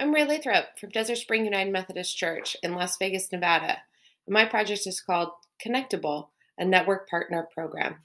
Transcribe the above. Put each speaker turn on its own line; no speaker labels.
I'm Rae Lathrop from Desert Spring United Methodist Church in Las Vegas, Nevada. My project is called Connectable, a network partner program.